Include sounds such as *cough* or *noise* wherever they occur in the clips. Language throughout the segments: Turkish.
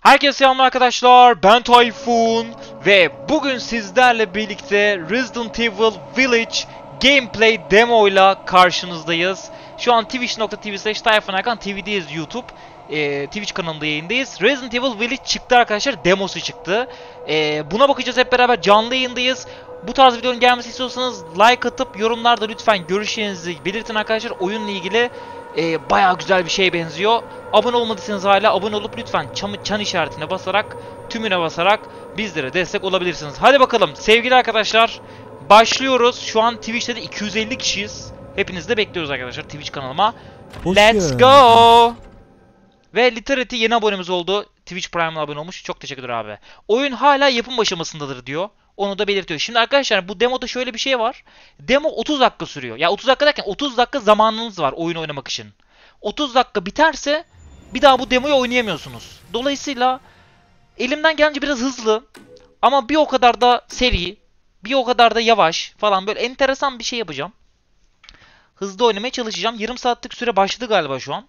Herkese selamlar arkadaşlar. Ben Tayfun ve bugün sizlerle birlikte Resident Evil Village gameplay demo ile karşınızdayız. Şu an twitch.tv slash Tayfun Erkan TV'deyiz YouTube. Ee, Twitch kanalında yayındayız. Resident Evil Village çıktı arkadaşlar. Demosu çıktı. Ee, buna bakacağız hep beraber canlı yayındayız. Bu tarz videonun gelmesi istiyorsanız like atıp yorumlarda lütfen görüşlerinizi belirtin arkadaşlar. Oyunla ilgili e, bayağı güzel bir şeye benziyor. Abone olmadıysanız hala abone olup lütfen çan, çan işaretine basarak, tümüne basarak bizlere destek olabilirsiniz. Hadi bakalım sevgili arkadaşlar başlıyoruz. Şu an Twitch'te de 250 kişiyiz. Hepinizi de bekliyoruz arkadaşlar Twitch kanalıma. Hoş Let's go! Ve Literati yeni abonemiz oldu. Twitch Prime'la abone olmuş. Çok teşekkürler abi. Oyun hala yapım aşamasındadır diyor. Onu da belirtiyor. Şimdi arkadaşlar bu demoda şöyle bir şey var. Demo 30 dakika sürüyor. Ya 30 dakika derken 30 dakika zamanınız var oyun oynamak için. 30 dakika biterse bir daha bu demoyu oynayamıyorsunuz. Dolayısıyla elimden gelince biraz hızlı ama bir o kadar da seri, bir o kadar da yavaş falan böyle enteresan bir şey yapacağım. Hızlı oynamaya çalışacağım. Yarım saatlik süre başladı galiba şu an.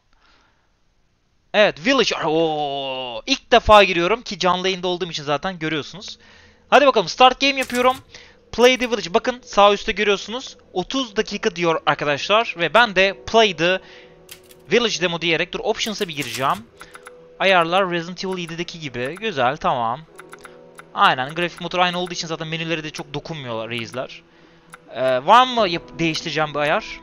Evet Village. Oo, ilk defa giriyorum ki canlı yayında olduğum için zaten görüyorsunuz. Hadi bakalım start game yapıyorum. Play the Village. Bakın sağ üstte görüyorsunuz. 30 dakika diyor arkadaşlar. Ve ben de Play the Village demo diyerek dur Options'a bir gireceğim. Ayarlar Resident Evil 7'deki gibi. Güzel tamam. Aynen grafik motor aynı olduğu için zaten menüleri de çok dokunmuyorlar reisler. Ee, var mı yap değiştireceğim bir ayar?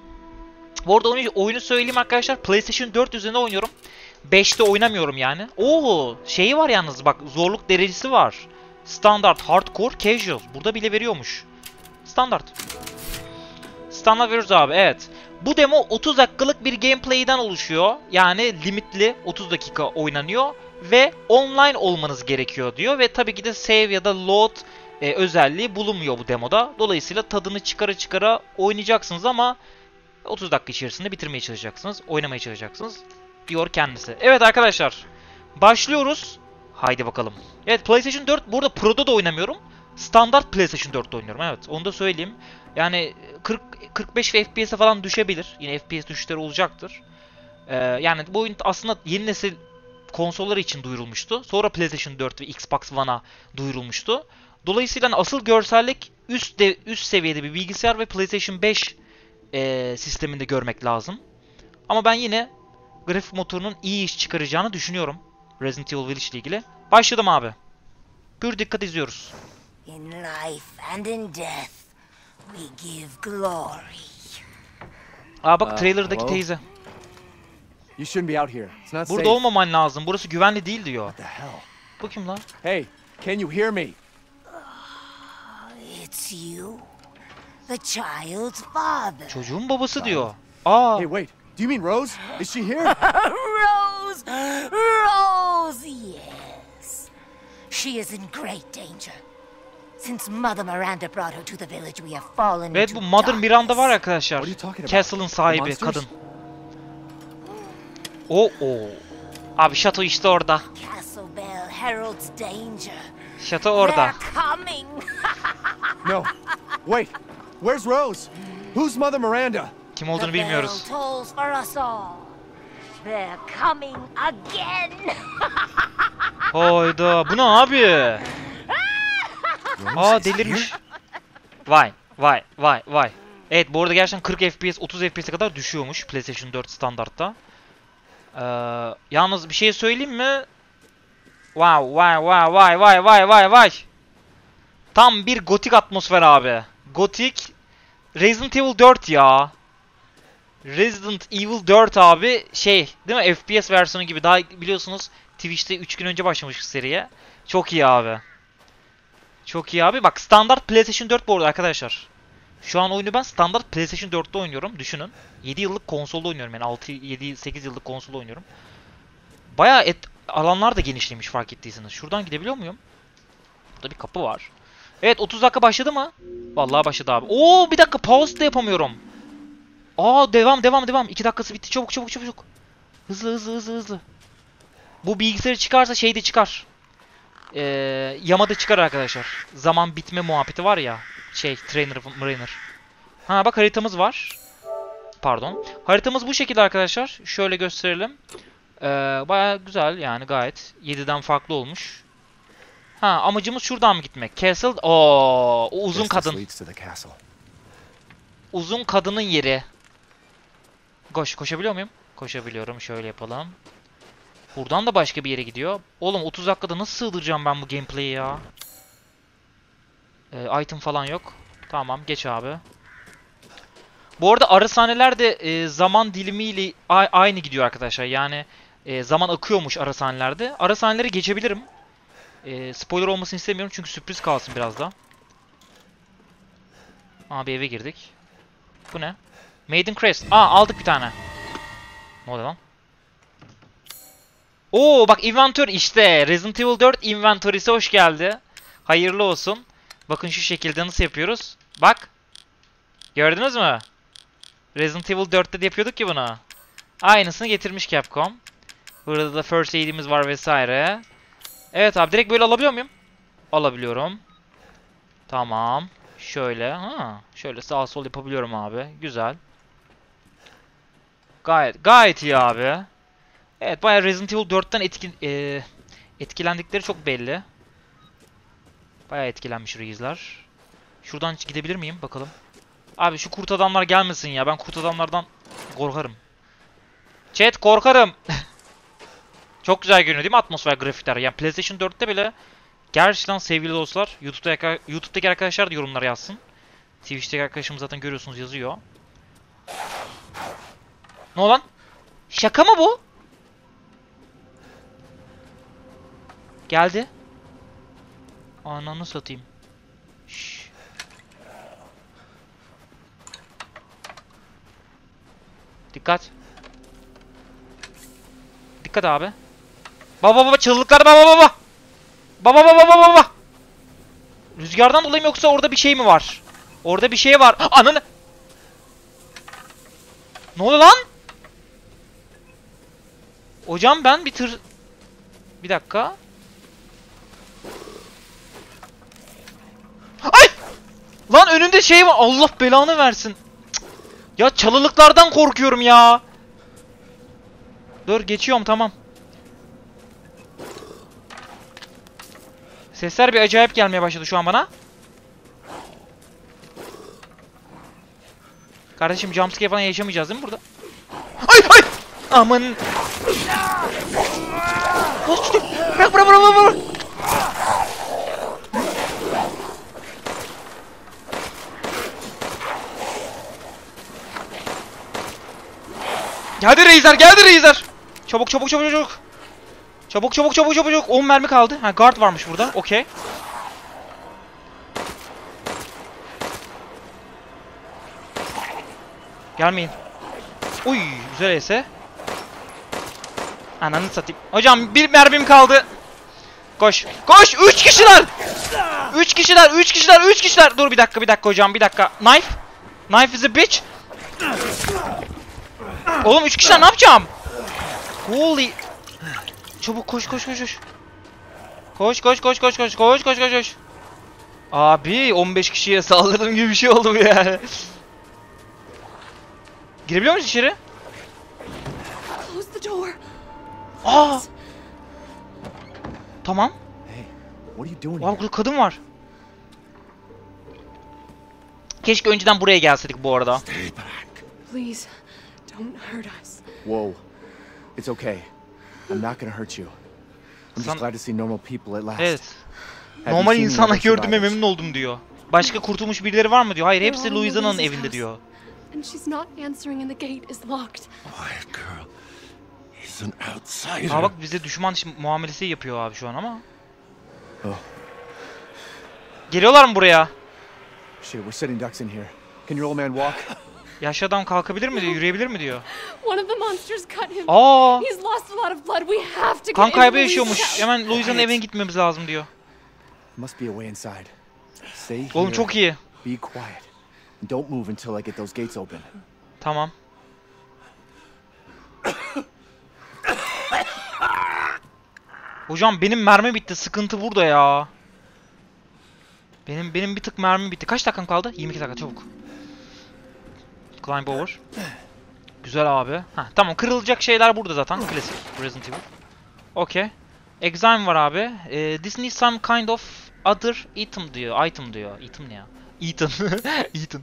Bu arada oyunu, oyunu söyleyeyim arkadaşlar. PlayStation 4 üzerinde oynuyorum. 5'te oynamıyorum yani. Oo, şeyi var yalnız bak zorluk derecesi var. Standart, hardcore, casual. Burada bile veriyormuş. Standart. Standart veriyoruz abi evet. Bu demo 30 dakikalık bir gameplay'den oluşuyor. Yani limitli 30 dakika oynanıyor. Ve online olmanız gerekiyor diyor. Ve tabii ki de save ya da load e, özelliği bulunmuyor bu demoda. Dolayısıyla tadını çıkara çıkara oynayacaksınız ama 30 dakika içerisinde bitirmeye çalışacaksınız. Oynamaya çalışacaksınız. Diyor kendisi. Evet arkadaşlar. Başlıyoruz. Haydi bakalım. Evet PlayStation 4 burada Pro'da da oynamıyorum. Standart PlayStation 4'te oynuyorum. Evet onu da söyleyeyim. Yani 40 45 FPS'e falan düşebilir. Yine FPS düşüşleri olacaktır. Ee, yani bu oyun aslında yeni nesil konsolları için duyurulmuştu. Sonra PlayStation 4 ve Xbox One'a duyurulmuştu. Dolayısıyla asıl görsellik üst de, üst seviyede bir bilgisayar ve PlayStation 5 e, sisteminde görmek lazım. Ama ben yine grafik motorunun iyi iş çıkaracağını düşünüyorum. Resident Evil Village ile ilgili. Başladım abi. Pür dikkat izliyoruz. In life and in death, we give glory. Aa bak Aa, trailer'daki hello? teyze. You shouldn't be out here. It's not Burada safe. olmaman lazım. Burası güvenli değil diyor. What the hell? Bu kim lan? Hey, can you hear me? It's you, the child's father. Çocuğun babası diyor. Aa Hey, wait. Do you mean Rose? Is she here? *laughs* *laughs* Rose! Rose! Yes. She is in great danger. Since Mother Miranda brought her to the village, we have fallen evet into bu Mother Miranda var arkadaşlar. Castle'ın sahibi kadın. O o. Abi şato işte orada. Castle Bell heralds danger. Şato orada. *laughs* No. Wait. Where's Rose? Who's Mother Miranda? Kim The olduğunu bilmiyoruz. tolls for us all. They're coming again. *laughs* Hayda bu ne abi? *laughs* Aa delirmiş. Vay vay vay vay. Evet bu arada gerçekten 40 FPS 30 FPS'e kadar düşüyormuş PlayStation 4 standartta. Ee, yalnız bir şey söyleyeyim mi? Wow vay vay vay vay vay vay vay. Tam bir gotik atmosfer abi. Gotik Resident Evil 4 ya. Resident Evil 4 abi şey değil mi FPS versiyonu gibi daha biliyorsunuz Twitch'te 3 gün önce başlamıştık seriye. Çok iyi abi. Çok iyi abi. Bak standart PlayStation 4 bu arada arkadaşlar. Şu an oyunu ben standart PlayStation 4'te oynuyorum. Düşünün. 7 yıllık konsolda oynuyorum yani 6 7 8 yıllık konsolda oynuyorum. Bayağı et, alanlar da genişlemiş fark ettiyseniz. Şuradan gidebiliyor muyum? Burada bir kapı var. Evet 30 dakika başladı mı? Vallahi başladı abi. Oo bir dakika pause da yapamıyorum. Aa devam devam devam. 2 dakikası bitti. Çabuk çabuk çabuk. Hızlı hızlı hızlı hızlı. Bu bilgisayarı çıkarsa şey de çıkar. Ee, Yamada çıkar arkadaşlar. Zaman bitme muhabbeti var ya. Şey trainer trainer. Ha bak haritamız var. Pardon. Haritamız bu şekilde arkadaşlar. Şöyle gösterelim. Ee, Baya güzel yani gayet. 7'den farklı olmuş. Ha amacımız şuradan mı gitmek? Castle. Oo, o uzun kadın. Uzun kadının yeri. Koş, koşabiliyor muyum? Koşabiliyorum. Şöyle yapalım. Buradan da başka bir yere gidiyor. Oğlum 30 dakikada nasıl sığdıracağım ben bu gameplay'i ya? Ee, item falan yok. Tamam geç abi. Bu arada ara sahneler de e, zaman dilimiyle aynı gidiyor arkadaşlar. Yani e, zaman akıyormuş ara sahnelerde. Ara sahneleri geçebilirim. E, spoiler olmasını istemiyorum çünkü sürpriz kalsın biraz da. Abi eve girdik. Bu ne? Maiden Crest. Aa aldık bir tane. Ne oluyor lan? Oo bak inventör işte. Resident Evil 4 inventory'si hoş geldi. Hayırlı olsun. Bakın şu şekilde nasıl yapıyoruz. Bak. Gördünüz mü? Resident Evil 4'te de yapıyorduk ya bunu. Aynısını getirmiş Capcom. Burada da first aid'imiz var vesaire. Evet abi direkt böyle alabiliyor muyum? Alabiliyorum. Tamam. Şöyle. Ha, şöyle sağ sol yapabiliyorum abi. Güzel. Gayet gayet iyi abi. Evet bayağı Resident Evil 4'ten etki, e, etkilendikleri çok belli. Bayağı etkilenmiş Reis'ler. Şuradan gidebilir miyim bakalım. Abi şu kurt adamlar gelmesin ya. Ben kurt adamlardan korkarım. Chat korkarım. *laughs* çok güzel görünüyor değil mi atmosfer grafikler? Yani PlayStation 4'te bile gerçekten sevgili dostlar YouTube'da YouTube'daki arkadaşlar da yorumlar yazsın. Twitch'teki arkadaşım zaten görüyorsunuz yazıyor. Ne olan? Şaka mı bu? Geldi. Ananı satayım. Şşş. Dikkat. Dikkat abi. Baba baba çığlıklar baba baba. Baba baba baba baba. Rüzgardan dolayı mı yoksa orada bir şey mi var? Orada bir şey var. Ananı. Ne oluyor lan? Hocam ben bir tır... Bir dakika. Ay! Lan önünde şey var. Allah belanı versin. Ya çalılıklardan korkuyorum ya. Dur geçiyorum tamam. Sesler bir acayip gelmeye başladı şu an bana. Kardeşim jumpscare falan yaşamayacağız değil mi burada? Ay ay! Aman! Tutuyor? Bırak bırak bırak bırak! Geldi Reizer geldi! Çabuk çabuk çabuk çabuk! Çabuk çabuk çabuk çabuk çabuk! 10 mermi kaldı. Ha guard varmış burada. Okey. Gelmeyin. Uy güzel ese. Ananı satayım. Hocam bir mermim kaldı. Koş. Koş. Üç kişiler. Üç kişiler. Üç kişiler. Üç kişiler. Dur bir dakika bir dakika hocam bir dakika. Knife. Knife is a bitch. Oğlum üç kişiler ne yapacağım? Holy. Çabuk koş koş koş koş. Koş koş koş koş koş koş koş koş koş. Abi 15 kişiye saldırdım gibi bir şey oldu bu yani. Girebiliyor muyuz içeri? Aa! Tamam. Hey, what are you doing Aa here? burada kadın var. Keşke önceden buraya gelseydik bu arada. Please, don't hurt us. Whoa. It's okay. I'm not gonna hurt you. I'm just glad to see normal people at last. Evet. Normal other gördüğüme memnun oldum diyor. Başka kurtulmuş birileri var mı diyor. Hayır hepsi Louisa'nın evinde diyor. And she's not answering and the gate is locked. Quiet girl. He's an outsider. Aa bak bize düşman muamelesi yapıyor abi şu an ama. Oh. Geliyorlar mı buraya? Shit, we're sitting ducks in here. Can your old man walk? *laughs* Yaşlı adam kalkabilir mi diyor, yürüyebilir mi diyor. One of the monsters cut him. Aa! He's lost a lot of blood. We have to get Kan kaybı yaşıyormuş. Hemen Louisa'nın evine gitmemiz lazım diyor. Must be a way inside. Stay here. Oğlum çok iyi. Be quiet. Don't move until I get those gates open. Tamam. Hocam benim mermi bitti. Sıkıntı burada ya. Benim benim bir tık mermi bitti. Kaç dakikam kaldı? 22 dakika çabuk. Climb over. Güzel abi. Heh, tamam kırılacak şeyler burada zaten. Klasik Resident Evil. Okey. Exime var abi. Ee, this needs some kind of other item diyor. Item diyor. Item ne ya? Ethan. *laughs* Ethan.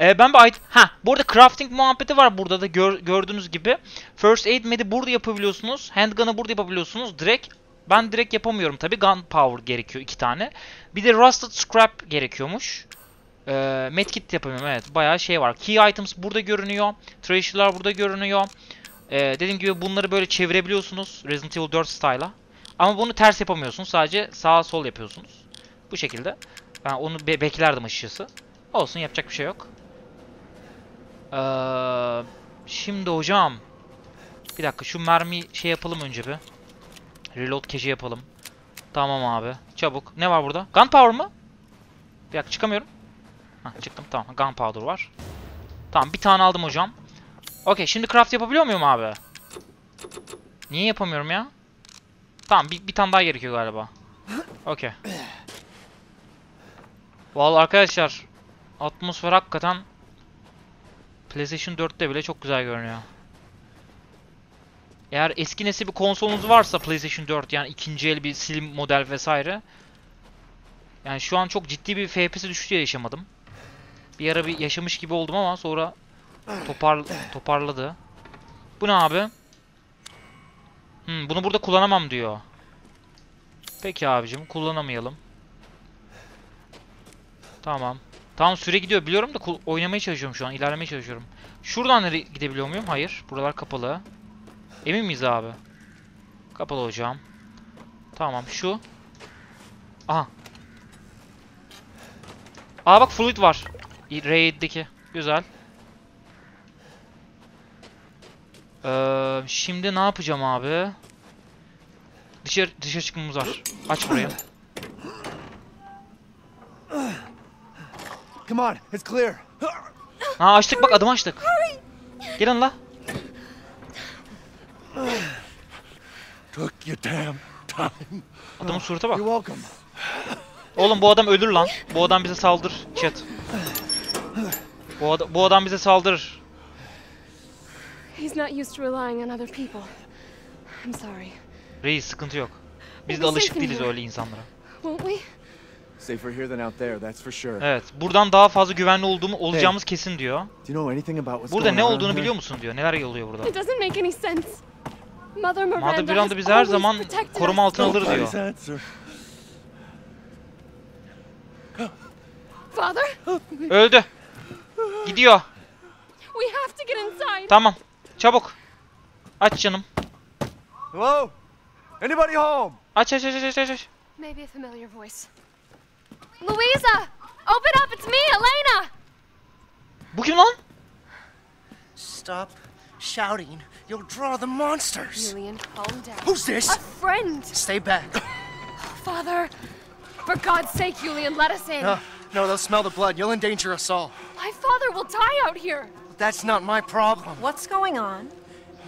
Ee, ben bir item... Ha, bu arada crafting muhabbeti var burada da gör- gördüğünüz gibi. First aid med'i burada yapabiliyorsunuz. Handgun'ı burada yapabiliyorsunuz. Direkt ben direkt yapamıyorum tabi. Gunpowder gerekiyor iki tane. Bir de rusted scrap gerekiyormuş. Ee, medkit yapamıyorum evet. Bayağı şey var. Key items burada görünüyor. Treasure'lar burada görünüyor. Ee, dediğim gibi bunları böyle çevirebiliyorsunuz. Resident Evil 4 style'a. Ama bunu ters yapamıyorsunuz. Sadece sağ sol yapıyorsunuz. Bu şekilde. Ben onu be- beklerdim açıkçası. Olsun yapacak bir şey yok. Ee, şimdi hocam. Bir dakika şu mermi şey yapalım önce bir. Reload cache'i yapalım. Tamam abi. Çabuk. Ne var burada? Gunpowder mı? Bir dakika çıkamıyorum. Hah çıktım tamam. Gunpowder var. Tamam bir tane aldım hocam. Okey şimdi craft yapabiliyor muyum abi? Niye yapamıyorum ya? Tamam bir, bir tane daha gerekiyor galiba. Okey. Vallahi arkadaşlar atmosfer hakikaten PlayStation 4'te bile çok güzel görünüyor. Eğer eski nesil bir konsolunuz varsa PlayStation 4 yani ikinci el bir slim model vesaire. Yani şu an çok ciddi bir FPS düşüşü yaşamadım. Bir ara bir yaşamış gibi oldum ama sonra topar toparladı. Bu ne abi? Hmm, bunu burada kullanamam diyor. Peki abicim kullanamayalım. Tamam. Tamam süre gidiyor biliyorum da oynamaya çalışıyorum şu an. ilerlemeye çalışıyorum. Şuradan gidebiliyor muyum? Hayır. Buralar kapalı. Emin miyiz abi? Kapalı hocam. Tamam şu. Aha. Aa bak fluid var. Raid'deki. Güzel. Ee, şimdi ne yapacağım abi? Dışarı dışarı çıkmamız var. Aç burayı. Come on, it's clear. Ha açtık bak adım açtık. Gelin la. Took your damn time. Adamın surata bak. You're welcome. Oğlum bu adam ölür lan. Bu adam bize saldır. Chat. Bu, ad- bu adam bize saldırır. He's not used to relying on other people. I'm sorry. Reis sıkıntı yok. Biz de alışık değiliz öyle insanlara. Won't we? Safer here than out there, that's for sure. Evet. Buradan daha fazla güvenli olduğumu olacağımız kesin diyor. Burada ne olduğunu biliyor musun diyor. Neler oluyor burada. It doesn't make any sense. Mother Miranda, bizi her zaman koruma altına alır diyor. Father, Öldü. Gidiyor. we have to get inside. Tamam. Çabuk. Aç canım. Hello? Anybody home? Aç aç aç aç aç aç. Maybe a familiar voice. Louisa! Open up, it's me, Elena! Bu kim lan? Stop shouting. You'll draw the monsters. Julian, calm down. Who's this? A friend! Stay back. Father, for God's sake, Julian, let us in. No, no, they'll smell the blood. You'll endanger us all. My father will die out here. That's not my problem. What's going on?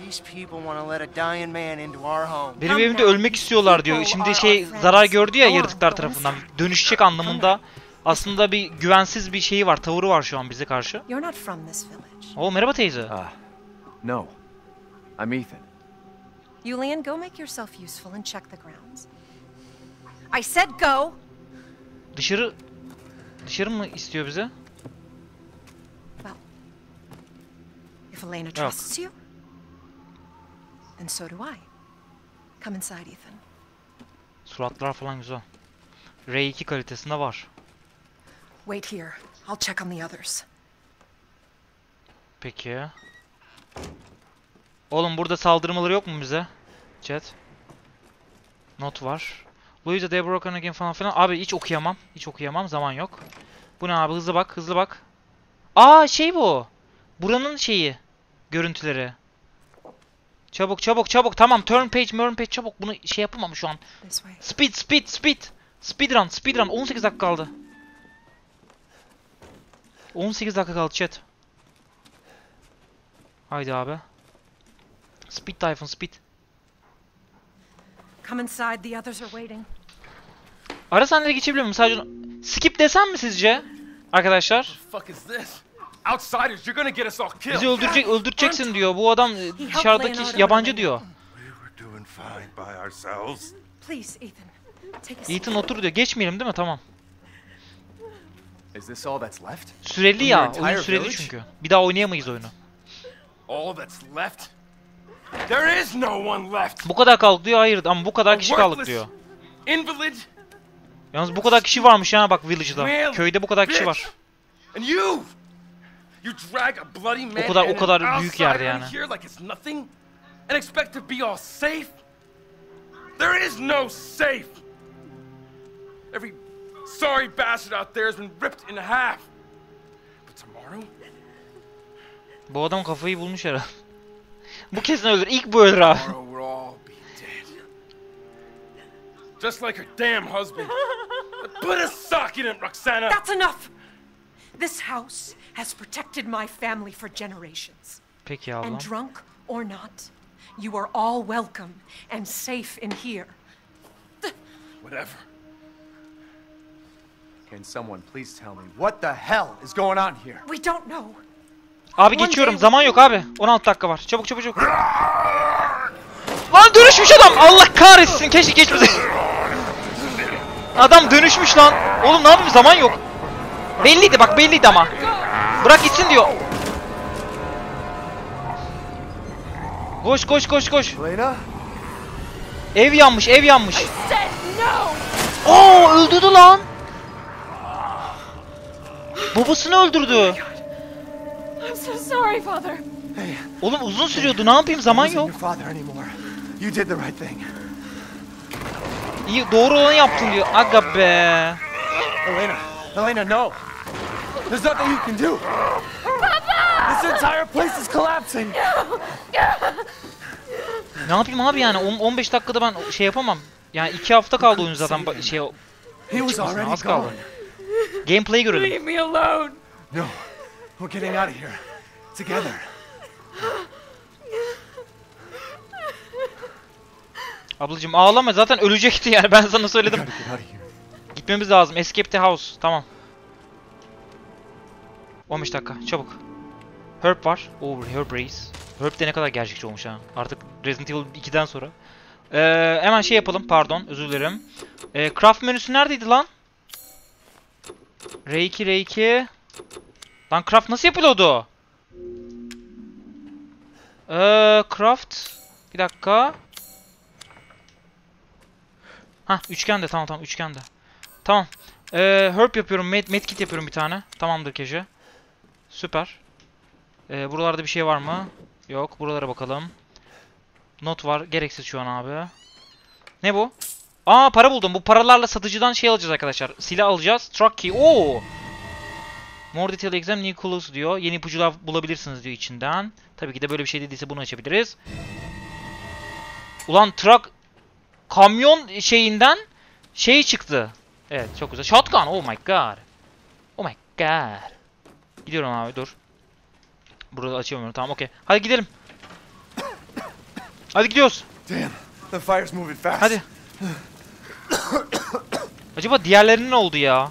These people want to let a dying man into our home. Benim evimde ölmek istiyorlar diyor. Şimdi şey zarar gördü ya yaratıklar tarafından. Dönüşecek anlamında. Aslında bir güvensiz bir şeyi var, tavırı var şu an bize karşı. You're not from this village. Oo merhaba teyze. Ah, no. I'm Ethan. Julian, go make yourself useful and check the grounds. I said go! Dışarı dışarı mı istiyor bize? If Elena trusts you, then so do I. Come inside, Ethan. Suratlar falan güzel. R2 kalitesinde var. Wait here. I'll check on the others. Peki. Oğlum burada saldırmaları yok mu bize? Chat. Not var. Louisa they broke again falan filan. Abi hiç okuyamam. Hiç okuyamam. Zaman yok. Bu ne abi? Hızlı bak. Hızlı bak. Aa şey bu. Buranın şeyi. Görüntüleri. Çabuk çabuk çabuk. Tamam turn page turn page çabuk. Bunu şey yapamam şu an. Speed speed speed. Speedrun speedrun. 18 dakika kaldı. 18 dakika kaldı chat. Haydi abi. Speed Typhoon speed. Come inside. The others are waiting. Ara sahneleri geçebiliyor muyum? Sadece skip desem mi sizce? Arkadaşlar. fuck is this? Outsiders, you're gonna get us all killed. Bizi öldürecek öldüreceksin diyor. Bu adam e, dışarıdaki yabancı diyor. We were doing fine by ourselves. Please, Ethan. Otur diyor. Geçmeyelim değil mi? Tamam. Is this all that's left? Süreli ya. Oyun süreli çünkü. Bir daha oynayamayız oyunu. All that's left? There is no one left. Bu kadar kaldık diyor. Hayır ama bu kadar kişi kaldık diyor. Invalid. Yalnız bu kadar kişi varmış ha bak Village'da. Köyde bu kadar kişi var. And you! You drag a bloody man kadar- o kadar büyük yerde yani. like it's nothing and expect to be all safe? There is no safe. Every sorry bastard out there has been ripped in half. But tomorrow, Bu adam kafayı bulmuş herhalde. Bu kesin ölür. İlk bu ölür abi. we'll all dead. Just like her damn husband. Put a sock in it, Roxana. That's enough! This house has protected my family for generations. Peki ablam. And drunk or not, you are all welcome and safe in here. Whatever. Can someone please tell me what the hell is going on here? We don't know. Abi geçiyorum. Zaman yok abi. 16 dakika var. Çabuk çabuk çabuk. Lan dönüşmüş adam. Allah kahretsin. Keşke geçmese. Adam dönüşmüş lan. Oğlum ne yapayım zaman yok. Belliydi bak belliydi ama. Bırak gitsin diyor. Koş koş koş koş. Ev yanmış ev yanmış. Oo öldürdü lan. Babasını öldürdü. I'm so sorry, Father. Oğlum uzun sürüyordu. Ne yapayım zaman yok. your father anymore. You did the right thing. İyi doğru olanı yaptın diyor. Aga be. Elena, Elena, no. There's nothing you can do. Papa! This entire place is collapsing. Ne yapayım abi yani On- 15 dakikada ben şey yapamam. Yani 2 hafta kaldı oyun zaten şey He was already gone. Gameplay görelim. Leave me alone. No, we're getting out of here. Together. Ablacım ağlama zaten ölecekti yani ben sana söyledim. Gitmemiz lazım. Escape the house. Tamam. 15 dakika çabuk. Herb var. Over Herb Race. Herb de ne kadar gerçekçi olmuş ha. Artık Resident Evil 2'den sonra. Ee, hemen şey yapalım. Pardon. Özür dilerim. Ee, craft menüsü neredeydi lan? R2 R2. Lan craft nasıl yapılıyordu? Ee, craft. Bir dakika. Ha üçgende tamam tamam üçgende. Tamam. Ee, herb yapıyorum. Med, medkit yapıyorum bir tane. Tamamdır Keşe. Süper. Ee, buralarda bir şey var mı? Yok. Buralara bakalım. Not var. Gereksiz şu an abi. Ne bu? Aa para buldum. Bu paralarla satıcıdan şey alacağız arkadaşlar. Silah alacağız. Truck key. Oo. More detailed exam clues diyor. Yeni ipucular bulabilirsiniz diyor içinden. Tabii ki de böyle bir şey dediyse bunu açabiliriz. Ulan truck kamyon şeyinden şey çıktı. Evet çok güzel. Shotgun. Oh my god. Oh my god. Gidiyorum abi dur. Burada açamıyorum. Tamam okey. Hadi gidelim. Hadi gidiyoruz. Damn, the fire's moving fast. Hadi. Acaba diğerlerinin ne oldu ya?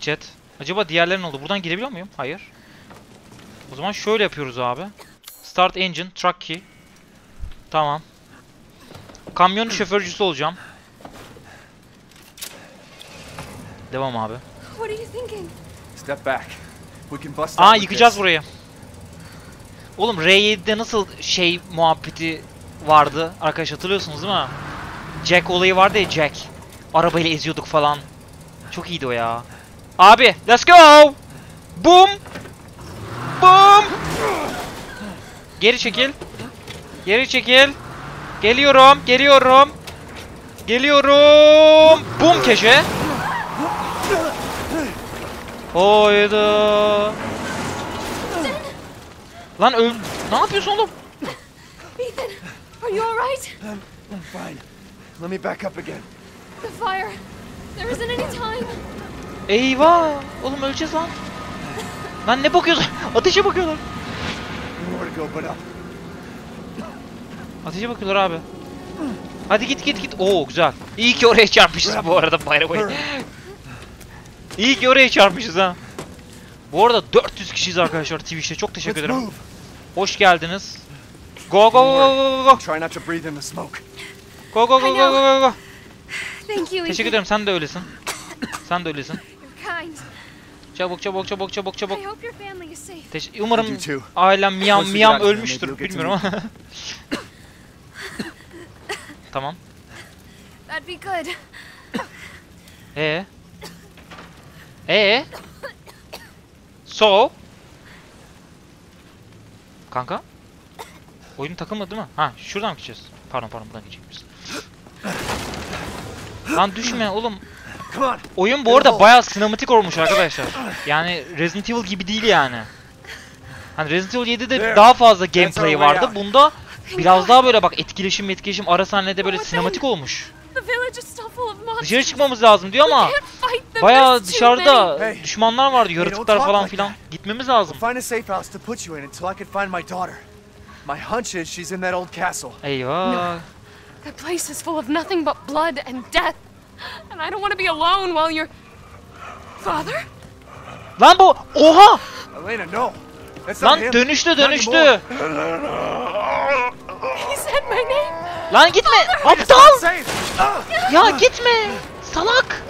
Chat. Acaba diğerlerinin oldu. Buradan girebiliyor muyum? Hayır. O zaman şöyle yapıyoruz abi. Start engine, truck key. Tamam. Kamyon *clears throat* şoförcüsü olacağım. Devam abi. What are you thinking? Step back. We can bust Aa yıkacağız burayı. Oğlum R7'de nasıl şey muhabbeti vardı? Arkadaş hatırlıyorsunuz değil mi? Jack olayı vardı ya Jack. Arabayla eziyorduk falan. Çok iyiydi o ya. Abi let's go. Boom. Boom. Geri çekil. Geri çekil. Geliyorum, geliyorum. Geliyorum. Boom keşe. Hayda. Lan öl... Ne yapıyorsun oğlum? Ethan, are you alright? I'm fine. Let me back up again. The fire. There isn't any time. Eyvah! Oğlum öleceğiz lan. Lan ne bakıyorsun? *laughs* Ateşe bakıyorlar. Ateşe bakıyorlar abi. Hadi git git git. Oo güzel. İyi ki oraya çarpmışız bu arada by the way. *laughs* İyi ki oraya çarpmışız ha. Bu arada 400 kişiyiz arkadaşlar Twitch'te. Çok teşekkür ederim. Hoş geldiniz. Go go go go go go. Try not to breathe in the smoke. Go go go go go go. Thank you, Teşekkür ederim. Sen de öylesin. Sen de öylesin. Çabuk çabuk çabuk çabuk çabuk. I. Teş- I Umarım do too. ailem Miyam we Miyam here, ölmüştür. maybe you'll get Bilmiyorum ama. *laughs* tamam. That'd be good. Ee. Ee. So. Kanka. Oyun takılmadı değil mi? Ha şuradan mı gideceğiz? Pardon pardon buradan gidecekmişiz. Lan düşme oğlum. Oyun bu arada bayağı sinematik olmuş arkadaşlar. Yani Resident Evil gibi değil yani. Hani Resident Evil 7'de There. daha fazla gameplay vardı. Bunda biraz daha böyle bak etkileşim etkileşim ara sahnede böyle sinematik olmuş. Dışarı çıkmamız lazım diyor ama many. dışarıda düşmanlar vardı, yaratıklar falan filan. Gitmemiz lazım. My hunch is she's in that old castle. Eyvah. That place is full of nothing but blood and death. And I don't want to be alone while you're... Father? Lan bu oha! Elena, no. That's Lan him. dönüştü dönüştü. He said my name. Lan gitme. It's Aptal. Ya gitme. Salak.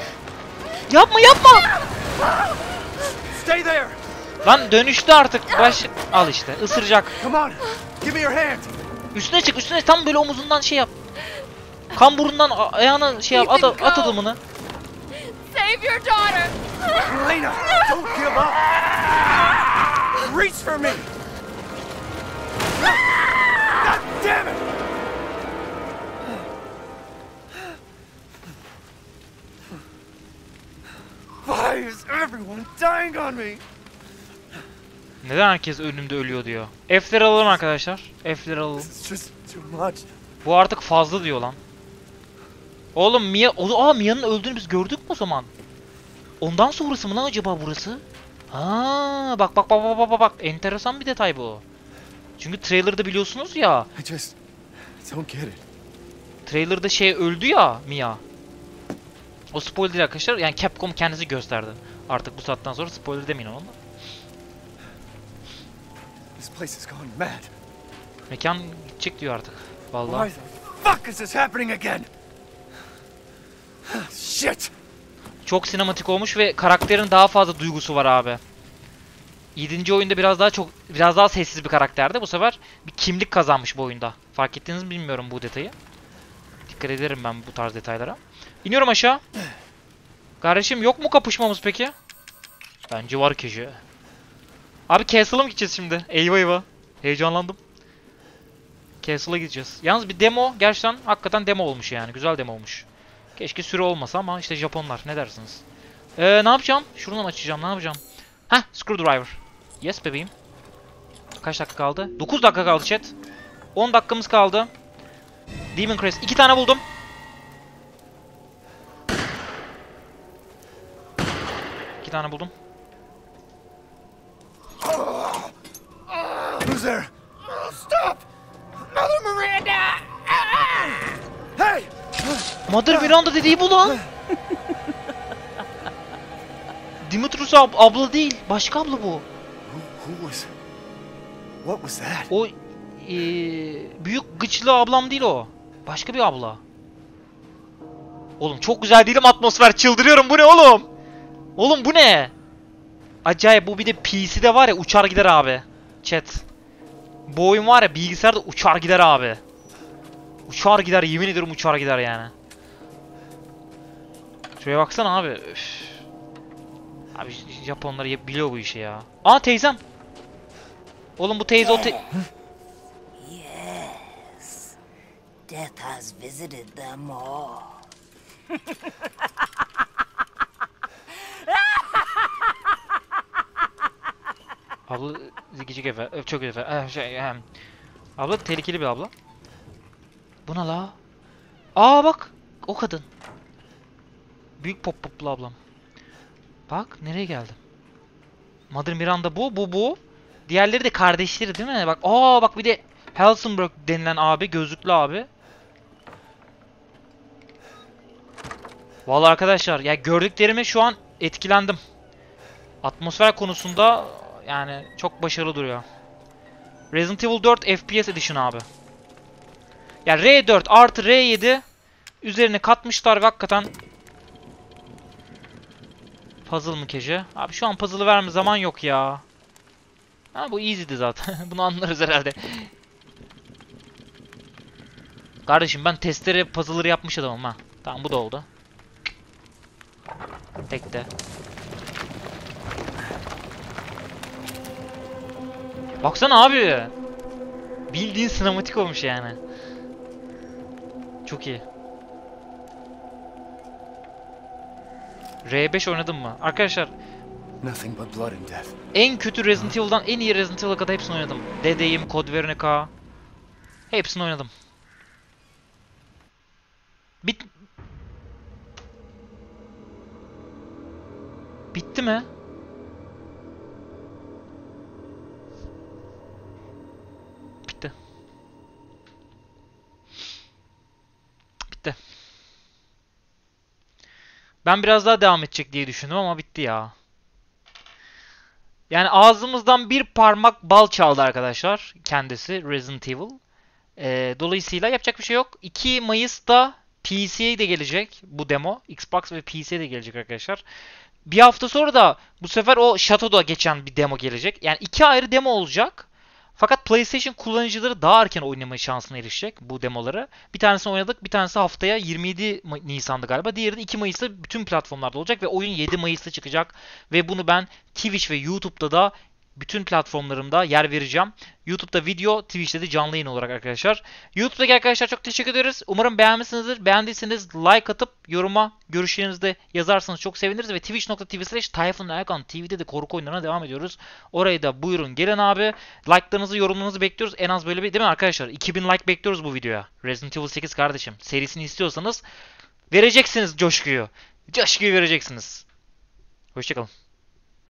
Yapma yapma. Stay there. Lan dönüştü artık. Baş al işte ısıracak. Come on. Give me your hand. Üstüne çık üstüne tam böyle omuzundan şey yap. Kan burundan a- ayağına şey yap at, at adımını. Save your daughter. Elena, don't give up. Reach for me. God damn it. Why is everyone dying on me? Neden herkes önümde ölüyor diyor. F'leri alalım arkadaşlar. F'leri alalım. It's just too much. Bu artık fazla diyor lan. Oğlum Mia... O, aa Mia'nın öldüğünü biz gördük mü o zaman? Ondan sonrası mı lan acaba burası? Ha, bak bak bak bak bak bak. Enteresan bir detay bu. Çünkü trailer'da biliyorsunuz ya. I just don't get it. Trailer'da şey öldü ya Mia. O spoiler arkadaşlar. Yani Capcom kendisi gösterdi. Artık bu saatten sonra spoiler demeyin ona. This place has gone mad. Mekan gidecek diyor artık. Why Vallahi. the fuck is this happening again? Shit! Çok sinematik olmuş ve karakterin daha fazla duygusu var abi. 7. oyunda biraz daha çok biraz daha sessiz bir karakterdi. Bu sefer bir kimlik kazanmış bu oyunda. Fark ettiniz mi bilmiyorum bu detayı. Dikkat ederim ben bu tarz detaylara. İniyorum aşağı. Kardeşim yok mu kapışmamız peki? Bence var kişi. Abi Castle'a mı gideceğiz şimdi? Eyvah eyvah. Heyecanlandım. Castle'a gideceğiz. Yalnız bir demo gerçekten hakikaten demo olmuş yani. Güzel demo olmuş. Keşke süre olmasa ama işte Japonlar ne dersiniz? Ee, ne yapacağım? Şuradan açacağım ne yapacağım? Heh screwdriver. Yes bebeğim. Kaç dakika kaldı? 9 dakika kaldı chat. 10 dakikamız kaldı. Demon Crest. 2 tane buldum. İki tane buldum. Who's Mother Miranda dediği bu lan. *laughs* Dimitrus ab- abla değil. Başka abla bu. O eee, büyük gıçlı ablam değil o. Başka bir abla. Oğlum çok güzel değilim atmosfer. Çıldırıyorum. Bu ne oğlum? Oğlum bu ne? Acayip bu bir de PC'de var ya uçar gider abi. Chat. Bu oyun var ya bilgisayarda uçar gider abi. Uçar gider yemin ediyorum uçar gider yani. Şuraya baksana abi. Üf. Abi Japonlar biliyor bu işi ya. Aa teyzem. Oğlum bu teyze o te- Yes. Death has visited them all. Abla zikicik efe, çok efe. Eh, şey, ehem. Abla tehlikeli bir abla. Bu ne la? Aa bak, o kadın. Büyük pop poplu ablam. Bak nereye geldim. Mother Miranda bu, bu bu. Diğerleri de kardeşleri değil mi? Bak, aa bak bir de Helsingborg denilen abi, gözlüklü abi. Vallahi arkadaşlar ya gördüklerime şu an etkilendim. Atmosfer konusunda yani çok başarılı duruyor. Resident Evil 4 FPS Edition abi. Ya R4 artı R7 üzerine katmışlar ve hakikaten Puzzle mı kece? Abi şu an puzzle'ı verme zaman yok ya. Ha bu easy'di zaten. *laughs* Bunu anlarız herhalde. Kardeşim ben testere puzzle'ları yapmış adamım ha. Tamam bu da oldu. Tekte. Baksana abi. Bildiğin sinematik olmuş yani. Çok iyi. R5 oynadın mı? Arkadaşlar en kötü Resident Evil'dan en iyi Resident Evil'a kadar hepsini oynadım. Dedeyim, Code Veronica. Hepsini oynadım. Bit... Bitti mi? Ben biraz daha devam edecek diye düşündüm ama bitti ya. Yani ağzımızdan bir parmak bal çaldı arkadaşlar kendisi Resident Evil. Ee, dolayısıyla yapacak bir şey yok. 2 Mayıs'ta PC'ye de gelecek bu demo. Xbox ve PC'ye de gelecek arkadaşlar. Bir hafta sonra da bu sefer o Shadow'da geçen bir demo gelecek. Yani iki ayrı demo olacak. Fakat PlayStation kullanıcıları daha erken oynama şansına erişecek bu demoları. Bir tanesini oynadık, bir tanesi haftaya 27 Ma- Nisan'da galiba. Diğeri de 2 Mayıs'ta bütün platformlarda olacak ve oyun 7 Mayıs'ta çıkacak. Ve bunu ben Twitch ve YouTube'da da bütün platformlarımda yer vereceğim. YouTube'da video, Twitch'te de canlı yayın olarak arkadaşlar. YouTube'daki arkadaşlar çok teşekkür ederiz. Umarım beğenmişsinizdir. Beğendiyseniz like atıp yoruma görüşlerinizi de yazarsanız çok seviniriz. Ve twitch.tv slash Tayfun Erkan TV'de de korku oyunlarına devam ediyoruz. Orayı da buyurun gelin abi. Like'larınızı, yorumlarınızı bekliyoruz. En az böyle bir değil mi arkadaşlar? 2000 like bekliyoruz bu videoya. Resident Evil 8 kardeşim. Serisini istiyorsanız vereceksiniz coşkuyu. Coşkuyu vereceksiniz. Hoşçakalın.